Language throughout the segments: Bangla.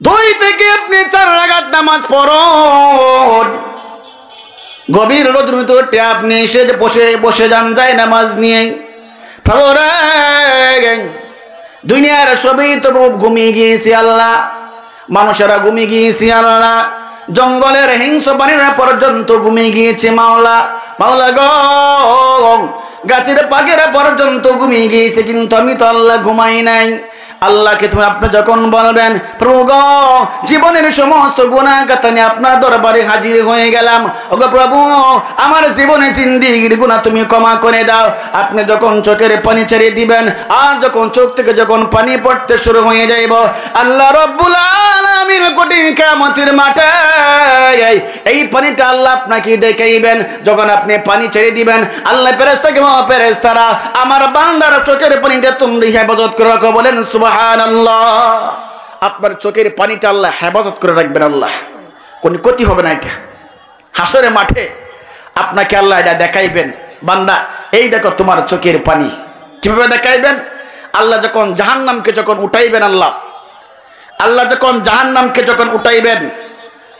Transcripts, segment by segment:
দুই থেকে আপনি চার রাগাত নামাজ পড়ুন। গভীর রজনীতে আপনি এসে বসে বসে যান, যায় নামাজ নিয়ে। দুনিয়ার সবই তো ঘুমিয়ে গিয়েছি আল্লাহ। মানুষেরা ঘুমিয়ে গিয়েছি আল্লাহ। জঙ্গলের হিংস প্রাণীরা পর্যন্ত ঘুমিয়ে গিয়েছে মাওলা। মাওলা গো, গাছের পাখিরা পর্যন্ত ঘুমিয়ে গিয়েছে, কিন্তু আমি তো আল্লাহ ঘুমাই নাই। আল্লাহকে তুমি আপনি যখন বলবেন, প্রভু গো, জীবনের সমস্ত গুণাগাতা নিয়ে আপনার দরবারে হাজির হয়ে গেলাম। ওগো প্রভু, আমার জীবনে জিন্দিগির গুণা তুমি ক্ষমা করে দাও। আপনি যখন চোখের পানি ছেড়ে দিবেন, আর যখন চোখ থেকে যখন পানি পড়তে শুরু হয়ে যাইব, আল্লাহ রব্বুল আলামিন কোটি কিয়ামতের মাঠে এই- পানিটা আল্লাহ আপনাকে দেখাইবেন। যখন আপনি পানি ছেড়ে দিবেন, আল্লাহ ফেরেস্তাকে ফেরেস্তারা আমার বান্দার চোখের পানিটা তুমি হেফাজত করে রাখো। বলেন সুবহানাল্লাহ। আপনার চোখের পানিটা আল্লাহ হেফাজত করে রাখবেন আল্লাহ। কোনো ক্ষতি হবে না এটা। হাসরে মাঠে আপনাকে আল্লাহ এটা দেখাইবেন। বান্দা, এই দেখো তোমার চোখের পানি। কীভাবে দেখাইবেন? আল্লাহ যখন জাহান্নামকে যখন উঠাইবেন আল্লাহ আল্লাহ যখন জাহান্নামকে যখন উঠাইবেন,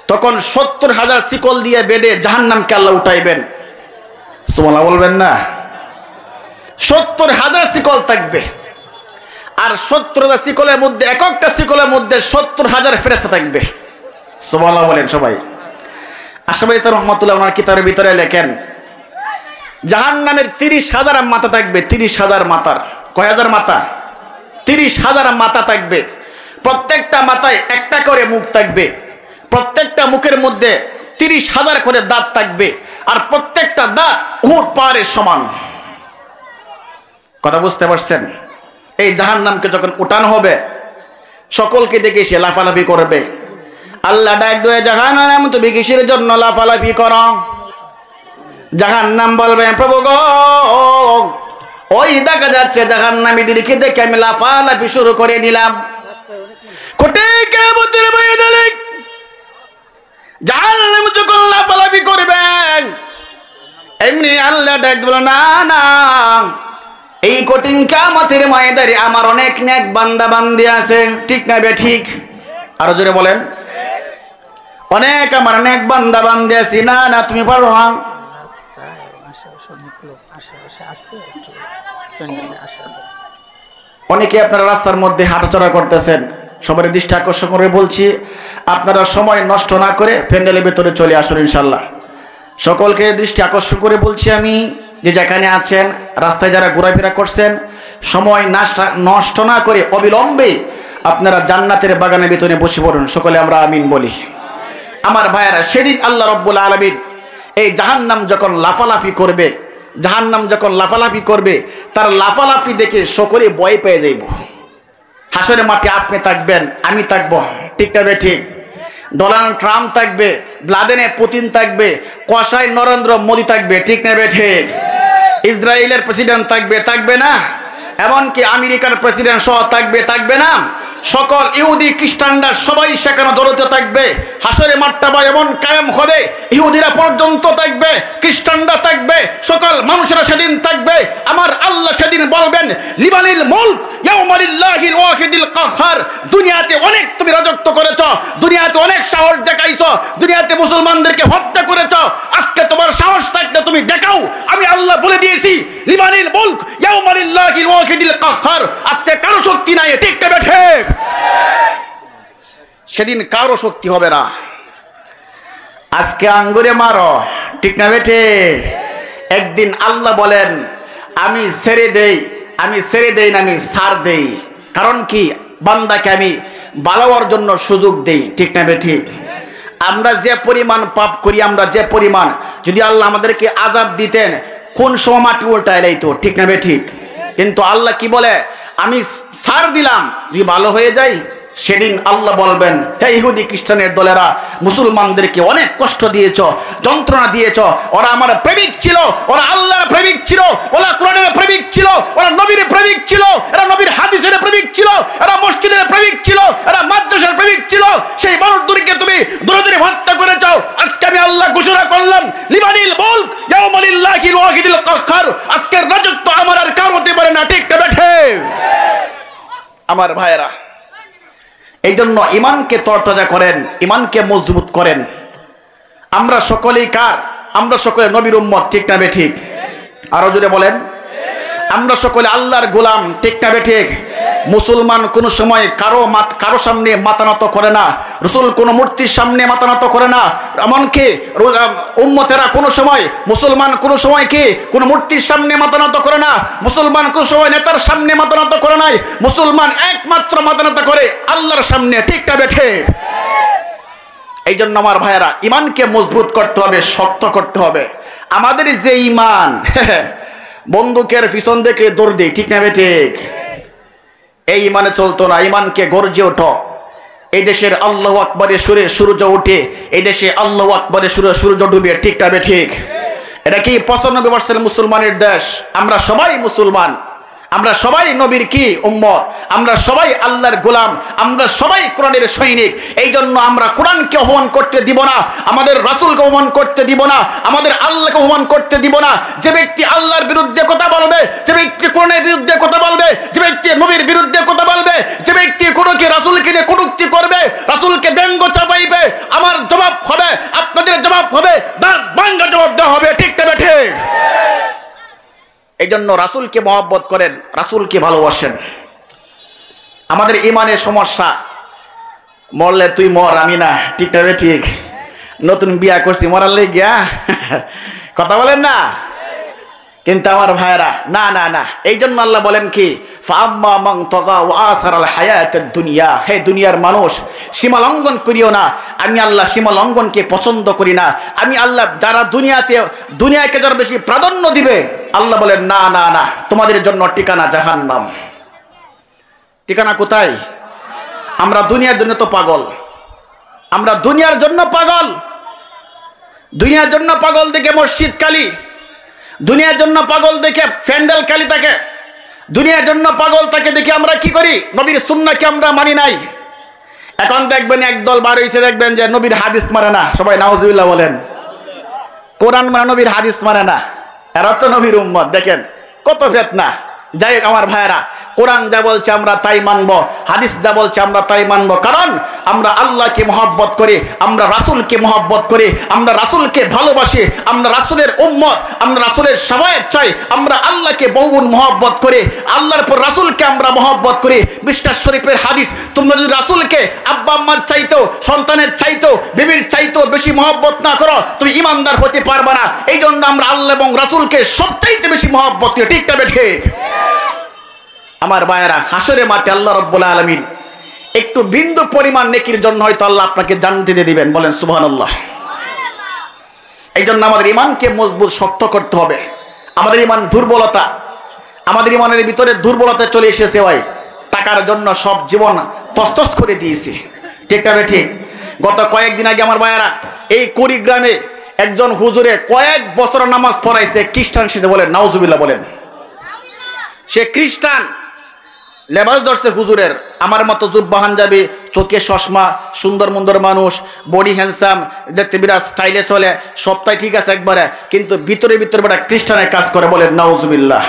তখন সত্তর হাজার শিকল দিয়ে বেঁধে জাহান্নামকে আল্লাহ উঠাইবেন। সুমলা বলবেন না। সত্তর হাজার শিকল থাকবে। আর সত্তর হাজার শিকলের মধ্যে এক একটা শিকলের মধ্যে সত্তর হাজার ফেরেস্তা থাকবে। সুমলা বলেন সবাই। আশাবাই তার রহমতুল্লাহ ওনার কিতাবের ভিতরে লেখেন জাহান নামের তিরিশ হাজার মাথা থাকবে, তিরিশ হাজার মাথার কয় হাজার মাথা তিরিশ হাজার মাথা থাকবে। প্রত্যেকটা মাথায় একটা করে মুখ থাকবে। প্রত্যেকটা মুখের মধ্যে তিরিশ হাজার করে দাঁত থাকবে। আর প্রত্যেকটা দাঁত উহুদ পাহাড়ের সমান। কথা বুঝতে পারছেন? এই জাহান নামকে যখন উঠানো হবে, সকলকে দেখে সে লাফালাফি করবে। আল্লাহ ডাক দেয় জাহান নাম তুমি কিসের জন্য লাফালাফি কর? জাহান নাম বলবে, প্রভু গো, ওই দেখা যাচ্ছে জাহান নামীদেরকে দেখে আমি লাফালাফি শুরু করে দিলাম। কোটে কেমতের ময়দানে জাহান নাম লাফালাফি করবেন এমনি আল্লাহ ডাক বলো না না এই কঠিন কামতের ময়দারে আমার অনেক নেক বান্দা বান্দি আছে। ঠিক না বে, ঠিক? আরও জোরে বলেন। অনেক আমার অনেক বান্দা বান্দি আছি। না না, তুমি পারো আশেপাশে অনেক আপনারা রাস্তার মধ্যে হাঁটাচলা করতেছেন। সবার দৃষ্টি আকর্ষণ করে বলছি, আপনারা সময় নষ্ট না করে প্যান্ডেলের ভেতরে চলে আসুন ইনশাল্লাহ। সকলকে দৃষ্টি আকর্ষণ করে বলছি আমি যে যেখানে আছেন, রাস্তায় যারা ঘোরাফেরা করছেন, সময় নষ্ট না করে অবিলম্বে আপনারা জান্নাতের বাগানের ভিতরে বসে পড়ুন। সকলে আমরা আমিন বলি। আমার ভাইয়েরা, সেদিন আল্লাহ রব্বুল আলমিন এই জাহান্নাম যখন লাফালাফি করবে, জাহান্নাম যখন লাফালাফি করবে, তার লাফালাফি দেখে সকলে ভয় পেয়ে যাইব। হাসরে মাঠে আপনি থাকবেন, আমি থাকব। ঠিক তবে ঠিক? ডোনাল্ড ট্রাম্প থাকবে ব্লাদেনে পুতিন থাকবে কষাই নরেন্দ্র মোদী থাকবে, ঠিক নেবে ঠিক? ইসরায়েলের প্রেসিডেন্ট থাকবে থাকবে না। এমনকি আমেরিকার প্রেসিডেন্ট সহ থাকবে থাকবে না। সকল ইহুদি, খ্রিস্টানরা সবাই সেখানে জড়িত থাকবে। হাসরে মাঠটা এমন কায়েম হবে, ইহুদিরা পর্যন্ত থাকবে, খ্রিস্টানরা থাকবে, সকল মানুষেরা সেদিন থাকবে। আমার আল্লাহ সেদিন বলবেন, লিবানিল মুলক ইয়াউমালিল্লাহিল ওয়াহিদিল কাহ্হার দুনিয়াতে করেছ। দুনিয়াতে অনেক সাহস দেখাইছো। দুনিয়াতে মুসলমানদেরকে হত্যা করেছ। আজকে তোমার সাহস থাকলে তুমি দেখাও। আমি আল্লাহ বলে দিয়েছি, লিবানিল মুলক ইয়াউমালিল্লাহিল ওয়াহিদিল কাহ্হার আজকে কারও শক্তি নাই ঠিক না ঠিক সেদিন কারও শক্তি হবে না। আজকে আঙ্গুরে মারো, ঠিক না বেঠে? একদিন আল্লাহ বলেন, আমি ছেড়ে দেই, আমি ছেড়ে দেই না, আমি সার দেই। কারণ কি? বান্দাকে আমি ভালো হওয়ার জন্য সুযোগ দেই, ঠিক না বে ঠিক? আমরা যে পরিমাণ পাপ করি, আমরা যে পরিমাণ, যদি আল্লাহ আমাদেরকে আজাব দিতেন, কোন সময় মাটি উল্টা এলাই তো ঠিক না বে ঠিক? কিন্তু আল্লাহ কি বলে? আমি সার দিলাম, যদি ভালো হয়ে যায় সেদিন আল্লাহ বলবেন, হে ইহুদি খ্রিস্টানের দলেরা, মুসলমানদেরকে অনেক কষ্ট দিয়েছ, যন্ত্রণা দিয়েছ। ওরা আমার প্রেমিক ছিল, ওরা আল্লাহর প্রেমিক ছিল, ওরা কোরআনের প্রেমিক ছিল, ওরা নবীর প্রেমিক ছিল, এরা নবীর হাদিসের প্রেমিক ছিল, এরা মসজিদের প্রেমিক ছিল, এরা মাদ্রাসার প্রেমিক ছিল। সেই মানুষদেরকে তুমি দূরে হত্যা করেছ। আজকে আমি আল্লাহ ঘোষণা করলাম, লিবানিল মুলক, ইয়াউমালিল্লাহিল ওয়াহিদিল কাহ্হার আজকের রাজত্ব আমার আর কার হতে পারে না, ঠিক বেঠে? আমার ভাইয়েরা এই জন্য ইমানকে তরতাজা করেন ইমানকে মজবুত করেন। আমরা সকলেই কার? আমরা সকলে নবীর উম্মত, ঠিক না বে ঠিক? আরও জুড়ে বলেন। আমরা সকলে আল্লাহর গোলাম, ঠিক না ঠিক? মুসলমান কোনো সময় কারও কারও সামনে মাতানত করে না। রসুল কোনো মূর্তির সামনে মাতানত করে না। এমনকি উম্মতেরা কোনো সময়, মুসলমান কোনো সময় কি কোনো মূর্তির সামনে মাতানত করে না? মুসলমান কোনো সময় নেতার সামনে মাতানত করে নাই। মুসলমান একমাত্র মাতানত করে আল্লাহর সামনে, ঠিক না বেঠে এই জন্য আমার ভাইয়েরা, ইমানকে মজবুত করতে হবে, শক্ত করতে হবে। আমাদের যে ইমান বন্দুকের পিছন দেখলে দৌড় দিই, ঠিক না ঠিক? এই ইমানে চলতো না ইমানকে গর্জে ওঠো। এই দেশের আল্লাহ আকবরের সুরে সূর্য উঠে, এই দেশে আল্লাহ আকবরের সুরে সূর্য ডুবে, ঠিক না ঠিক? এটা কি পঁচানব্বই বর্ষের মুসলমানের দেশ? আমরা সবাই মুসলমান। আমরা সবাই নবীর কি উম্মত? আমরা সবাই আল্লাহর গোলাম, আমরা সবাই কোরআনের সৈনিক। এই জন্য আমরা কোরআনকে অপমান করতে দিব না, আমাদের রাসূলকে অপমান করতে দিব না, আমাদের আল্লাহকে অপমান করতে দিব না। যে ব্যক্তি আল্লাহর বিরুদ্ধে কথা বলবে, যে ব্যক্তি কোরআনের বিরুদ্ধে কথা বলবে, যে ব্যক্তি নবীর বিরুদ্ধে কথা বলবে, যে ব্যক্তি কোনো কি রাসূলকে নিয়ে কটূক্তি করবে, রাসুলকে ব্যঙ্গ চাপাইবে, আমার জবাব হবে, আপনাদের জবাব হবে ভাঙ্গা জবাব দেওয়া হবে, ঠিক তবে বেঠে এই জন্য রাসুলকে মহাব্বত করেন, রাসুলকে ভালোবাসেন। আমাদের ইমানের সমস্যা, মরলে তুই মর, আমি না, ঠিক ঠিক। নতুন বিয়া করছি মরালে গিয়া কথা বলেন না। কিন্তু আমার ভাইরা না না না এই জন্য আল্লাহ বলেন কি দুনিয়া, হে দুনিয়ার মানুষ, সীমা লঙ্ঘন করিও না, আমি আল্লাহ সীমা লঙ্ঘনকে পছন্দ করি না, আমি আল্লাহ যারা দুনিয়াতে, দুনিয়াকে যারা বেশি প্রাধান্য দিবে, আল্লাহ বলেন, না না না, তোমাদের জন্য ঠিকানা জাহান্নাম। ঠিকানা কোথায়? আমরা দুনিয়ার জন্য তো পাগল। আমরা দুনিয়ার জন্য পাগল। দুনিয়ার জন্য পাগল দেখে মসজিদ কালী দুনিয়ার জন্য পাগল দেখে ফ্যান্ডেল কালি তাকে। দুনিয়ার জন্য পাগল তাকে দেখে আমরা কি করি? নবীর সুন্নাকে আমরা মানি নাই। এখন দেখবেন একদল বার হয়েছে দেখবেন যে নবীর হাদিস মারে না। সবাই নাউজুবিল্লাহ বলেন। কোরআন মানে নবীর হাদিস মানে না। এরা তো নবীর উম্মত, দেখেন। কত ফেতনা। যাই আমার ভাইয়েরা, কোরআন যা বলছে আমরা তাই মানব, হাদিস যা বলছে আমরা তাই মানব। কারণ আমরা আল্লাহকে মহব্বত করি, আমরা রাসূলকে মহব্বত করি, আমরা রাসূলকে ভালোবাসি, আমরা রাসূলের উম্মত, আমরা রাসূলের সবাইয়ের চাই, আমরা আল্লাহকে বহুগুণ মহব্বত করি, আল্লাহর পর রাসূলকে আমরা মহব্বত করি। বিশ্বাস শরীফের হাদিস, তোমরা যদি রাসূলকে আব্বা আম্মার চাইতো সন্তানের চাইতো বিবির চাইতো বেশি মহব্বত না করো, তুমি ইমানদার হতে পারবে না। এই জন্য আমরা আল্লাহ এবং রাসূলকে সবচাইতে বেশি মহব্বত করি। ঠিক না বেঠে? আমার ভাইয়েরা হাসরে মাঠে আল্লাহ রব্বুল আলমিন একটু বিন্দু পরিমাণ নেকির জন্য হয়তো আল্লাহ আপনাকে জানতে দিয়ে দিবেন। বলেন, সুবহানাল্লাহ। এই জন্য আমাদের ইমানকে মজবুত, শক্ত করতে হবে। আমাদের ইমান দুর্বলতা, আমাদের ইমানের ভিতরে দুর্বলতা চলে এসেছে ভাই। টাকার জন্য সব জীবন তস্তস করে দিয়েছে। ঠিক না ঠিক? গত কয়েকদিন আগে আমার ভাইয়েরা এই কুড়িগ্রামে একজন হুজুরে কয়েক বছর নামাজ পড়াইছে, খ্রিস্টান সেটা বলেন নাউজুবিল্লাহ বলেন। সে খ্রিস্টান। লেবাস ধরছে হুজুরের। আমার মতো জুব্বাহান যাবে চোখে চশমা, সুন্দর মুন্দর মানুষ বডি হ্যান্ডসাম দেখতে বিরাট স্টাইলে চলে, সবটাই ঠিক আছে একবারে, কিন্তু ভিতরে ভিতরে বেটা খ্রিস্টানের কাজ করে বলে, নাউজুবিল্লাহ।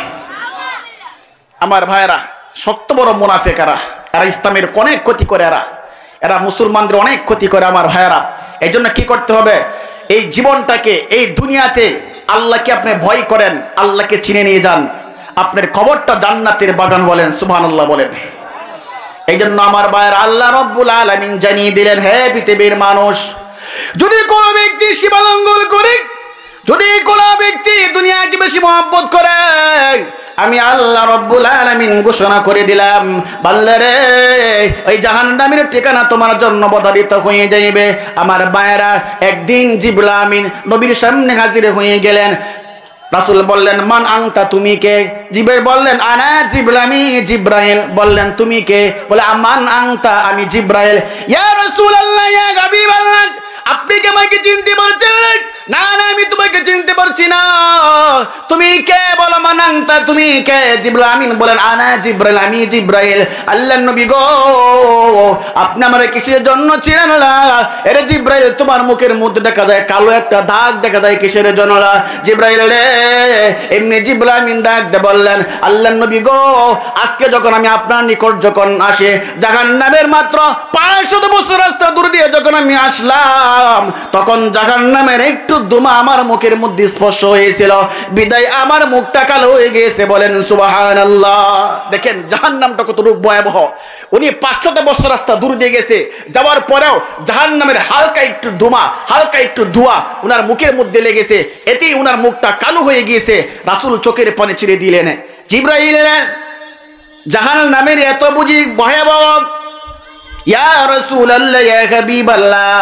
আমার ভাইয়েরা শক্ত বড় মুনাফেকারা এরা ইসলামের অনেক ক্ষতি করে এরা। এরা মুসলমানদের অনেক ক্ষতি করে আমার ভাইয়েরা। এই জন্য কি করতে হবে? এই জীবনটাকে, এই দুনিয়াতে আল্লাহকে আপনি ভয় করেন, আল্লাহকে চিনে নিয়ে যান। আপনার খবরটা জান্নাতের বাগান বলেন, সুবহানাল্লাহ বলেন। এই জন্য আমার ভাইয়ের, আল্লাহ রব্বুল আলামিন জানিয়ে দিলেন, হে পৃথিবীর মানুষ, যদি কোনো ব্যক্তি সীমালঙ্ঘন করে, যদি কোনো ব্যক্তি দুনিয়াকে বেশি মহব্বত করে, আমি আল্লাহ রব্বুল আলামিন ঘোষণা করে দিলাম বাল্লারে ওই জাহান্নামের ঠিকানা তোমার জন্য বদলিত হয়ে যাইবে। আমার বায়েরা একদিন জিবুল আমিন নবীর সামনে হাজির হয়ে গেলেন রাসুল বললেন, মান আংতা তুমি কে? জিবের বললেন, আনা জিব্রামি আমি জিব্রাইল। বললেন, তুমি কে? বলে, আমান আংতা আমি জিব্রাহিল ইয়া রাসূলুল্লাহ, ইয়া হাবিবাল্লাহ, আপনি কি আমাকে চিনতে পারছেন? না না, আমি তোমাকে চিনতে পারছি না। তুমি কে বলো মানাংতা? তুমি কে? জিব্রাইল আমিন বলেন, আনা জিব্রাইল, আমি জিব্রাইল। আল্লাহ নবী গো, আপনি আমার কিসের জন্য ছিলেন এরে জিব্রাইল, তোমার মুখের মধ্যে দেখা যায় কালো একটা দাগ, দেখা যায় কিসের জন্য না? জিব্রাইল রে, এমনি জিব্রাইল আমিন ডাক দে বললেন আল্লাহ নবী গো, আজকে যখন আমি আপনার নিকট যখন আসে, জাহান্নামের মাত্র পাঁচশত বছর রাস্তা দূর দিয়ে যখন আমি আসলাম, তখন জাহান্নামের একটু দুমা আমার মুখের মধ্যে স্পর্শ হয়েছিল। বিদায় আমার মুখটা কালো হয়ে গিয়েছে, বলেন সুবাহান আল্লাহ দেখেন, জাহান্নামটা কত রূপ ভয়াবহ। উনি পাঁচশত বছর রাস্তা দূর দিয়ে গেছে, যাওয়ার পরেও জাহান্নামের হালকা একটু ধুমা হালকা একটু ধোঁয়া উনার মুখের মধ্যে লেগেছে। এতেই উনার মুখটা কালো হয়ে গিয়েছে, রাসুল চোখের পানে ছিঁড়ে দিলেন। জিব্রাহিল জাহান নামের এত বুঝি ভয়াবহ। ইয়া রাসূলুল্লাহ, ইয়া হাবিবাল্লাহ।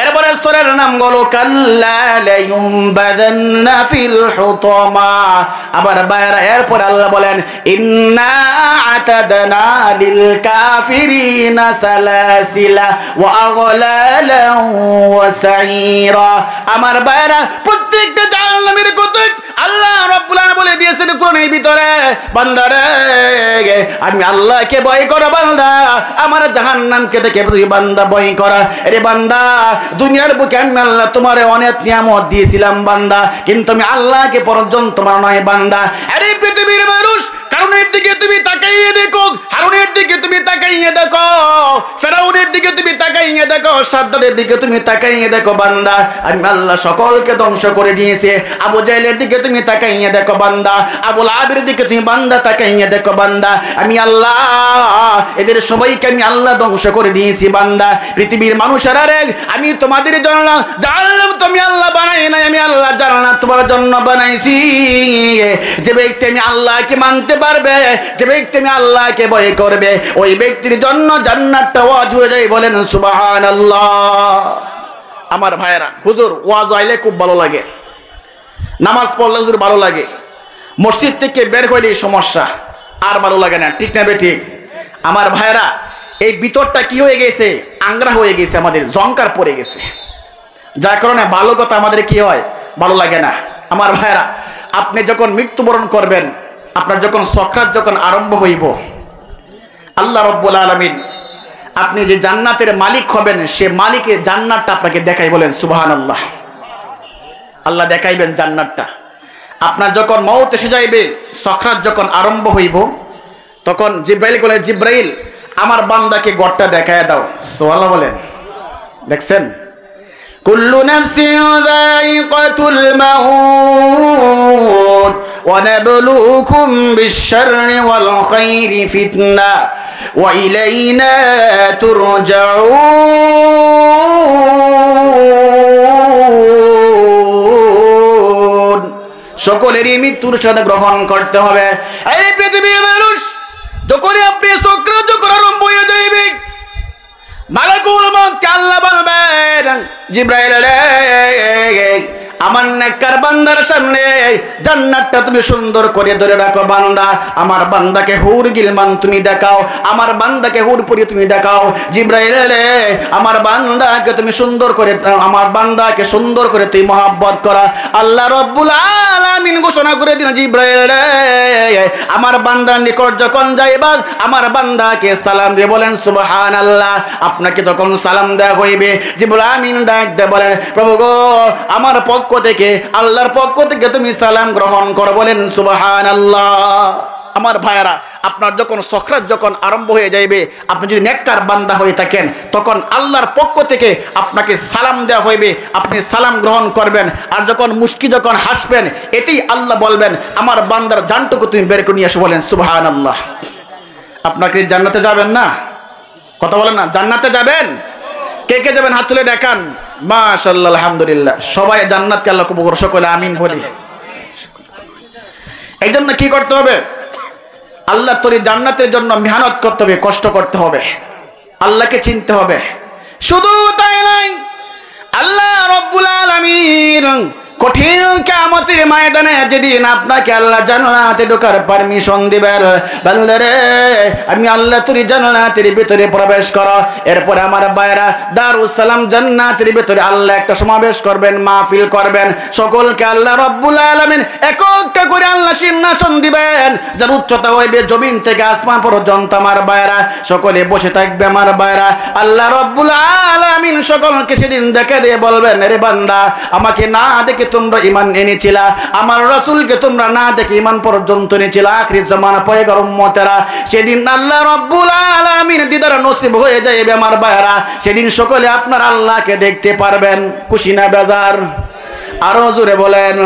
এরপরে স্তরের নাম গলো আমার বায়রা এরপর আল্লাহ বলেন, ইন্না লিল আমার বায়রা প্রত্যেকটা জাহান্নামের কথা আল্লাহ রাব্বুল বলে দিয়েছেন কোরআনের ভিতরে, বান্দারে আমি আল্লাহকে ভয় করো বান্দা, আমার জাহান্নামকে দেখে তুই বান্দা ভয় করা। আরে বান্দা, দুনিয়ার বুকে আমি আল্লাহ তোমারে অনেক নিয়ামত দিয়েছিলাম বান্দা, কিন্তু আমি আল্লাহকে পর্যন্ত মানায় নয় বান্দা। আরে পৃথিবীর মানুষ কারণের দিকে তুমি তাকাইয়ে দেখো, হারুনের দিকে তুমি তাকাইয়ে দেখো, ফেরাউনের দিকে তুমি তাকাইয়ে দেখো, সাদ্দাদের দিকে তুমি তাকাইয়ে দেখো বান্দা। আমি আল্লাহ সকলকে ধ্বংস করে দিয়েছে। আবু জাইলের দিকে তুমি তাকাইয়ে দেখো বান্দা। আবুল আবির দিকে তুমি বান্দা তাকাইয়ে দেখো বান্দা। আমি আল্লাহ, এদের সবাইকে আমি আল্লাহ ধ্বংস করে দিয়েছি বান্দা। পৃথিবীর মানুষেরা রে আমি তোমাদের জন্য জানলাম তুমি আল্লাহ বানাই নাই, আমি আল্লাহ জানলাম তোমার জন্য বানাইছি। যে ব্যক্তি আমি আল্লাহকে মানতে পারবে? যে ব্যক্তি আমি আল্লাহকে ভয় করবে, ওই ব্যক্তির জন্য জান্নাতটা ওয়াজ হয়ে যায় বলেন সুবাহান আমার ভাইয়েরা, হুজুর, ওয়াজ আইলে খুব ভালো লাগে। নামাজ পড়লে হুজুর ভালো লাগে। মসজিদ থেকে বের হইলে সমস্যা, আর ভালো লাগে না। ঠিক না ঠিক? আমার ভাইয়েরা, এই ভিতরটা কি হয়ে গেছে? আংরা হয়ে গেছে আমাদের জঙ্কার পড়ে গেছে। যার কারণে ভালো কথা আমাদের কি হয়? ভালো লাগে না। আমার ভাইয়েরা, আপনি যখন মৃত্যুবরণ করবেন আপনার যখন সক্রাত যখন আরম্ভ হইব, আল্লাহ রব্বুল আলমিন আপনি যে জান্নাতের মালিক হবেন, সে মালিকের জান্নাতটা আপনাকে দেখাই বলেন সুবাহান আল্লাহ আল্লাহ দেখাইবেন জান্নাতটা। আপনার যখন মৌত এসে যাইবে সখরাত যখন আরম্ভ হইব, তখন জিব্রাইল বলে, জিব্রাইল, আমার বান্দাকে গড়টা দেখায় দাও। সোয়াল্লাহ বলেন। দেখছেন? মাউত ওয়া নাবলুকুম বিশ-শাররি ওয়াল খাইরি ফিতনা ওয়া ইলাইনা তুরজাউন সকলেরই মৃত্যুর সাথে গ্রহণ করতে হবে। এই পৃথিবীর মানুষ, যখনই আপনি চক্র যখন আরম্ভ হয়ে যাইবে মালাকুল মত আল্লাহ বলবেন জিব্রাইল রে আমার নেককার বান্দার সামনে জান্নাতটা তুমি সুন্দর করে ধরে রাখো বান্দা। আমার বান্দাকে হুর গিলমান তুমি দেখাও। আমার বান্দাকে হুর পুরি তুমি দেখাও। জিব্রাইল আমার বান্দাকে তুমি সুন্দর করে, আমার বান্দাকে সুন্দর করে তুই মহাব্বত করা। আল্লাহ রব্বুল আলামিন ঘোষণা করে দিন জিব্রাইল রে আমার বান্দার নিকট যখন যাইবা, আমার বান্দাকে সালাম দিয়ে বলেন সুবহান আল্লাহ আপনাকে তখন সালাম দেওয়া হইবে জিবুল আমিন ডাক দে বলেন, প্রভু গো, আমার পক্ষ থেকে, আল্লাহর পক্ষ থেকে তুমি সালাম গ্রহণ করো, বলেন সুবহান আল্লাহ আমার ভাইয়ারা, আপনার যখন সখরাত যখন আরম্ভ হয়ে যাইবে, আপনি যদি নেককার বান্দা হয়ে থাকেন, তখন আল্লাহর পক্ষ থেকে আপনাকে সালাম দেওয়া হইবে, আপনি সালাম গ্রহণ করবেন। আর যখন মুশকি যখন হাসবেন, এতেই আল্লাহ বলবেন, আমার বান্দার জানটুকু তুমি বের করে নিয়ে এসে বলেন সুবহান আল্লাহ আপনাকে জান্নাতে যাবেন না? কথা বলেন না, জান্নাতে যাবেন? কে কে যাবেন? হাত তুলে দেখান। মাশাল্লাহ আলহামদুলিল্লাহ। সবাই জান্নাতকে আল্লাহ কবুল সকলে আমিন বলি। এই জন্য কি করতে হবে? আল্লাহ তোর জান্নাতের জন্য মেহনত করতে হবে, কষ্ট করতে হবে। আল্লাহকে চিনতে হবে। শুধু তাই নাই আল্লাহ রব্বুল আলামিন কঠিন কামতের ময়দানে যেদিন আপনাকে আল্লাহ জান্নাতে ঢোকার পারমিশন দিবেন, বান্দারে, আমি আল্লাহ তুই জান্নাতের ভিতরে প্রবেশ করো। এরপরে আমার বাইরা দারুস সালাম জান্নাতের ভিতরে আল্লাহ একটা সমাবেশ করবেন, মাহফিল করবেন। সকলকে আল্লাহ রব্বুল আলামিন একটা করে আল্লাহ সিংহাসন দিবেন, যার উচ্চতা হইবে জমিন থেকে আসমান পর্যন্ত আমার বাইরা সকলে বসে থাকবে আমার বাইরা আল্লাহ রব্বুল আলামিন সকলকে সেদিন দেখে দিয়ে বলবেন রে বান্দা, আমাকে না দেখে তোমরা ইমান এনেছিলা, আমার রসুলকে তোমরা না দেখে ইমান পর্যন্ত এনেছিলা, আখরি জামানা গরম মতেরা সেদিন আল্লাহ রব্বুল আলমিন দিদার নসিব হয়ে যাইবে আমার বাইরা সেদিন সকলে আপনার আল্লাহকে দেখতে পারবেন। কুশিনা বেজার? আরও জোরে বলেন।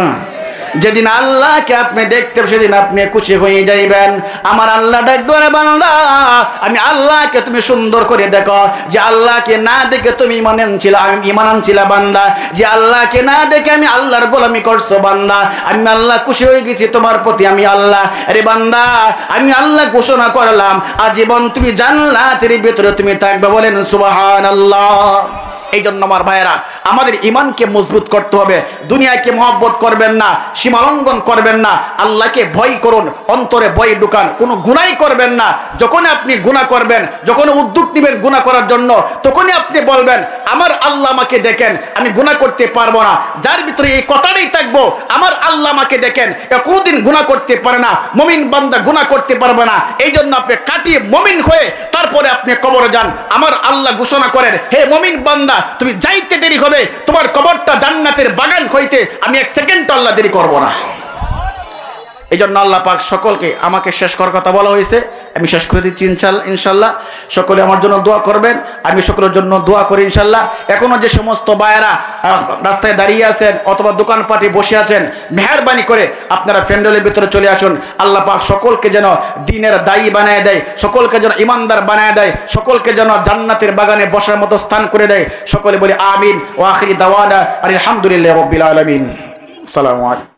যেদিন আল্লাহকে আপনি দেখতে সেদিন আপনি খুশি হয়ে যাইবেন। আমার আল্লাহ ডাক ধরে, বান্দা, আমি আল্লাহকে তুমি সুন্দর করে দেখো। যে আল্লাহকে না দেখে তুমি ইমান আনছিল, আমি ইমান আনছিল, বান্দা। যে আল্লাহকে না দেখে আমি আল্লাহর গোলামি করছ, বান্দা। আমি আল্লাহ খুশি হয়ে গেছি, তোমার প্রতি আমি আল্লাহ। আরে বান্দা, আমি আল্লাহ ঘোষণা করলাম, আজীবন তুমি জানলা জান্নাতের ভিতরে তুমি থাকবে বলেন সুবহানাল্লাহ। এই জন্য আমার ভাইয়েরা, আমাদের ইমানকে মজবুত করতে হবে, দুনিয়াকে মহব্বত করবেন না সীমালঙ্ঘন করবেন না, আল্লাহকে ভয় করুন, অন্তরে ভয় ঢুকান, কোনো গুণাই করবেন না যখন আপনি গুণা করবেন, যখন উদ্যোগ নেবেন গুণা করার জন্য, তখনই আপনি বলবেন, আমার আল্লাহ আমাকে দেখেন, আমি গুণা করতে পারব না, যার ভিতরে এই কথাটাই থাকব, আমার আল্লাহ আমাকে দেখেন কোনোদিন গুণা করতে পারে না, মমিন বান্দা গুণা করতে পারবে না এই জন্য আপনি কাটিয়ে মমিন হয়ে, তারপরে আপনি কবরে যান, আমার আল্লাহ ঘোষণা করেন, হে মমিন বান্দা তুমি যাইতে দেরি হবে, তোমার কবরটা জান্নাতের বাগান হইতে আমি এক সেকেন্ড আল্লাহ দেরি করব না। এই জন্য আল্লাহ পাক সকলকে আমাকে শেষ করার কথা বলা হয়েছে। আমি শেষ করে দিচ্ছি ইনশাল্লাহ ইনশাল্লাহ। সকলে আমার জন্য দোয়া করবেন। আমি সকলের জন্য দোয়া করি ইনশাল্লাহ। এখনও যে সমস্ত বায়েরা রাস্তায় দাঁড়িয়ে আছেন অথবা দোকানপাটে বসে আছেন, মেহরবানি করে আপনারা ফ্যান্ডেলের ভিতরে চলে আসুন। আল্লাহ পাক সকলকে যেন দিনের দায়ী বানায় দেয়, সকলকে যেন ইমানদার বানায় দেয়, সকলকে যেন জান্নাতের বাগানে বসার মতো স্থান করে দেয়। সকলে বলি আমিন। ও আখিরি দাওয়ানা। আলহামদুলিল্লাহ রব্বিল আলমিন। সালামু আলাইকুম।